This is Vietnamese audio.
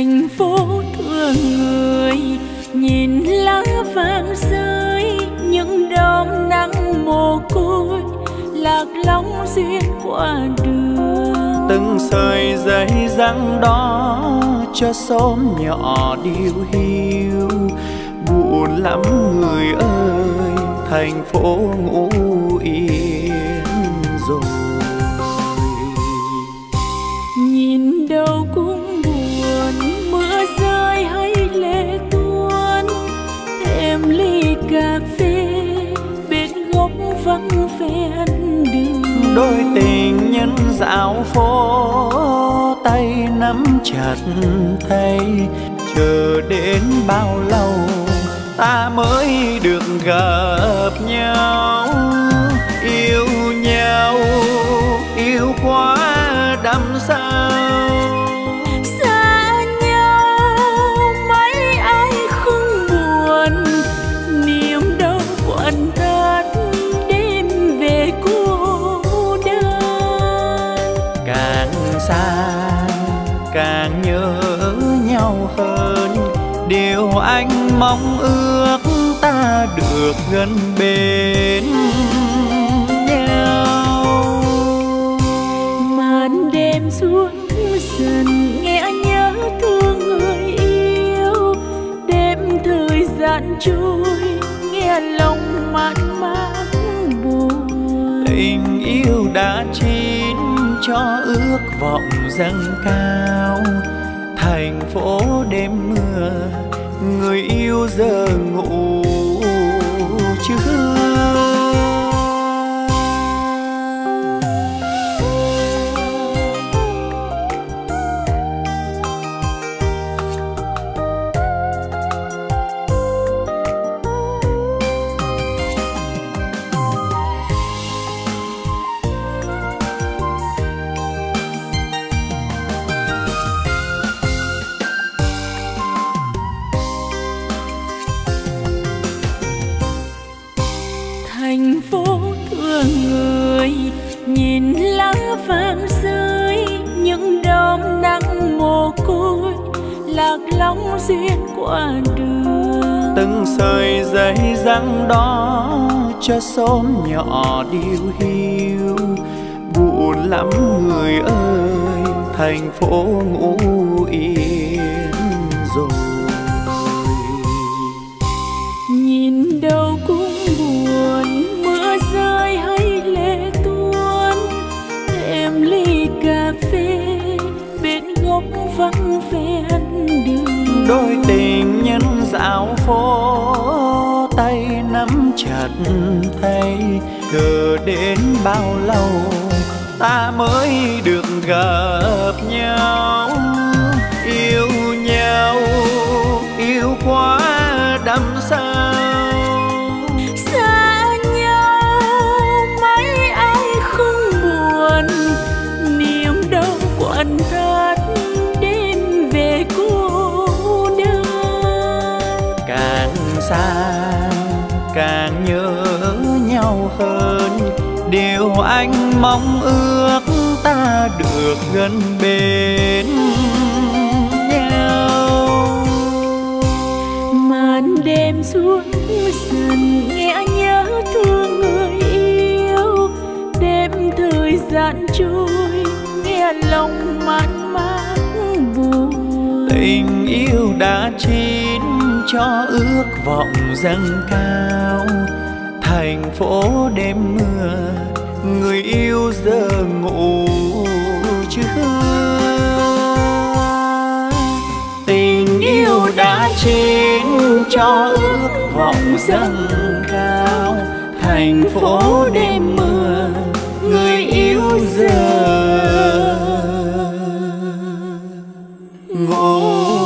thành phố thương người, nhìn lá vàng rơi, những đom nắng mồ côi, lạc lõng duyên qua đường. Từng sợi dây răng đó cho xóm nhỏ điêu hiu, buồn lắm người ơi, thành phố ngủ đôi tình nhân dạo phố, tay nắm chặt tay. Chờ đến bao lâu ta mới được gặp nhau? Yêu nhau, yêu quá đắm sao? Xa càng nhớ nhau hơn. Điều anh mong ước ta được gần bên nhau. Màn đêm xuống dần nghe nhớ thương người yêu. Đêm thời gian trôi nghe lòng man mác buồn. Tình yêu đã chín cho ước vọng dâng cao. Thành phố đêm mưa người yêu giờ ngủ chưa thành phố thương người. Nhìn lá vàng rơi những đom nắng mồ côi, lạc lõng duyên qua đường. Từng sợi dây răng đó cho xóm nhỏ điêu hiu. Buồn lắm người ơi, thành phố ngủ ven đường đôi tình nhân dạo phố, tay nắm chặt tay chờ đến bao lâu ta mới được gặp nhau? Xa càng nhớ nhau hơn. Điều anh mong ước ta được gần bên nhau. Màn đêm xuống dần nghe nhớ thương người yêu. Đêm thời gian trôi nghe lòng man mác buồn. Tình yêu đã chín cho ước vọng dâng cao. Thành phố đêm mưa, người yêu giờ ngủ chưa tình yêu đã chín cho ước vọng dâng cao. Thành phố đêm mưa, người yêu giờ ngủ.